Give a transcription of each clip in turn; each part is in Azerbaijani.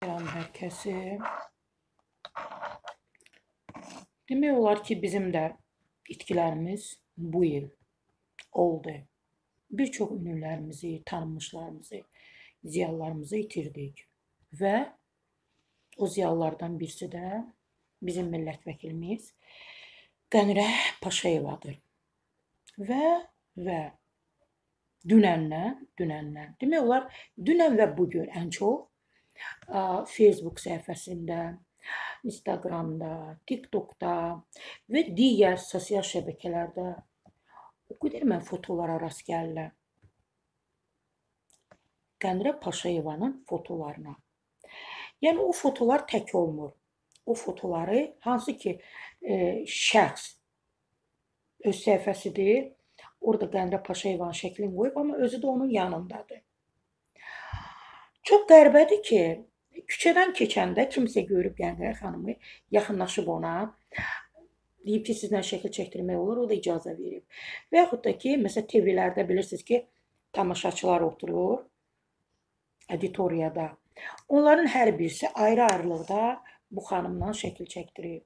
Salam hər kəsi. Demək olar ki, bizim də itkilərimiz bu il oldu. Bir çox ünlülərimizi, tanınmışlarımızı, ziyalılarımızı itirdik və o ziyalılardan birisi də bizim millət vəkilimiz Qənirə Paşayevadır. Və və dünəndən, dünəndən, demək olar dünən və bu gün ən çox Facebook səhifəsində, Instagramda, TikTokda və digər sosial şəbəkələrdə o qədər mən fotolara rast gəlirəm. Qənirə Paşayevanın fotolarına. Yəni o fotolar tək olmur. O fotoları hansı ki e, şəxs öz səhifəsidir. Orada Qənirə Paşayevanın şəklini qoyub, amma özü də onun yanındadır. Çox qəribədir ki, küçədən keçəndə kimsə görüb Qənirə xanımı, yaxınlaşıb ona, deyib ki, sizlə şəkil çəkdirmək olur, o da icazə verib. Və yaxud da ki, məsələn TV-lərdə bilirsiniz ki, tamaşaçılar oturur auditoriyada. Onların hər birisi ayrı-ayrılıqda bu xanımla şəkil çəkdirib.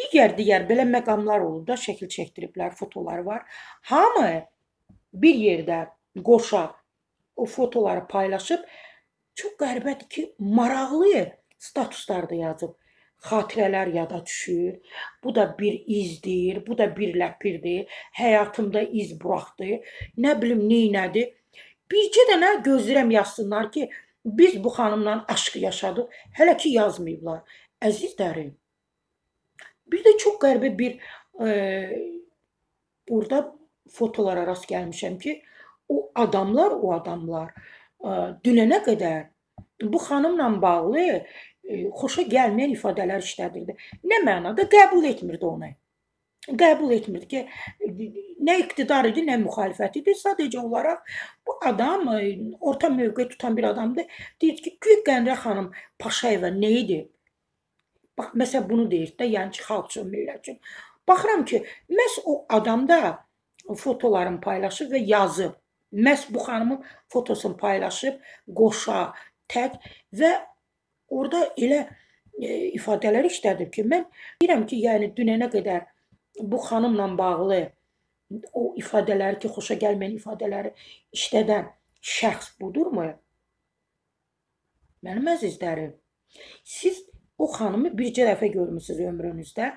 Digər-digər belə məqamlar olub da şəkil çəkdiriblər, fotoları var. Hamı bir yerdə qoşa o fotoları paylaşıb. Çox qəribədir ki, maraqlı statuslarda yazıb. Xatirələr yada düşür. Bu da bir izdir, bu da bir ləpirdir. Həyatımda iz buraxdı. Nə bilim neynədi. Bircə dənə gözləyirəm yazsınlar ki, biz bu xanımla aşk yaşadıq. Hələ ki yazmayıblar. Əzizlərim, bir də çox qəribə bir e, burada fotolara rast gəlmişəm ki, o adamlar, o adamlar dünənə qədər bu xanımla bağlı e, xoşa gəlməyən ifadələr işlədirdi. Nə mənada qəbul etmirdi onu. Qəbul etmirdi ki, nə iqtidar idi, nə müxalifət idi. Sadəcə olaraq bu adam e, orta mövqe tutan bir adamdır. Deyir ki, Gül Qənrə xanım Paşayeva nə idi? Bax, məsələn bunu deyir də, yəni ki, xalq üçün, millət üçün. Baxıram ki, məhz o adamda fotolarını paylaşıb və yazıb. Məhz bu xanımın fotosunu paylaşıb, qoşa, tək və orada elə e, ifadələr işlədib ki, mən deyirəm ki, yəni dünənə qədər bu xanımla bağlı o ifadələri ki, xoşa gəlməyən ifadələri işlədən şəxs budurmu? Mənim əzizlərim, siz O xanımı bircə dəfə görmüsüz ömrünüzdə.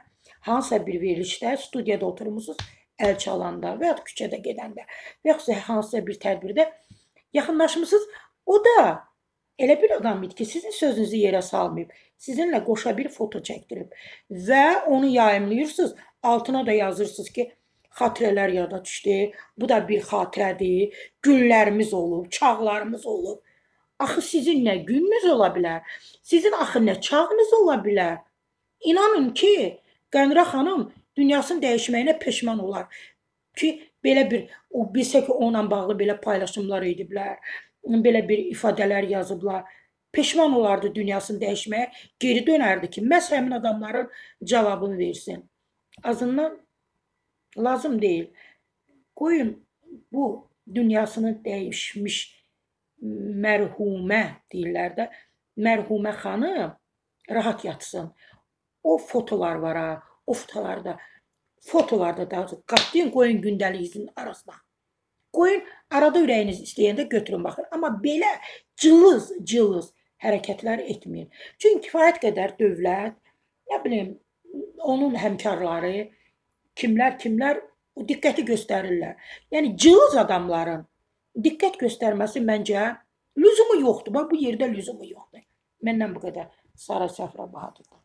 Hansısa bir verilişdə, studiyada oturmusunuz, əl çalanda və ya küçədə gedəndə və yaxud hansısa bir tədbirdə yaxınlaşmısınız. O da elə bir adam idi ki, sizin sözünüzü yerə salmayıb, sizinlə qoşa bir foto çəkdirib və onu yayımlayırsınız. Altına da yazırsınız ki, xatirələr yada düşdü. Bu da bir xatirədir. Günlərimiz olub, çağlarımız olub. Axı sizin nə gününüz ola bilər? Sizin axı nə çağınız ola bilər? İnanın ki, Qənirə xanım dünyasının dəyişməyinə peşman olar. Ki belə bir o bilsə ki, onunla bağlı belə paylaşımlar ediblər, belə bir ifadələr yazıblar. Peşman olardı dünyasını dəyişməyə, geri dönərdi ki, məhz həmin adamların cavabını versin. Azından lazım deyil. Qoyun bu dünyasını dəyişmiş mərhumə deyirlər də, mərhumə xanım rahat yatsın. O fotolar var ha, o fotolarda, fotolarda da qatlayın, qoyun gündəliyinizin arasına. Qoyun, arada ürəyiniz istəyəndə götürün baxın. Amma belə cılız, cılız hərəkətlər etməyin. Çünki kifayət qədər dövlət, nə bilim, onun həmkarları, kimlər, kimlər o diqqəti göstərirlər. Yəni cılız adamların diqqət göstərməsi məncə lüzumu yoxdur. Bax bu yerdə lüzumu yoxdur. Məndən bu qədər. Sara Səfra Bahadırlı.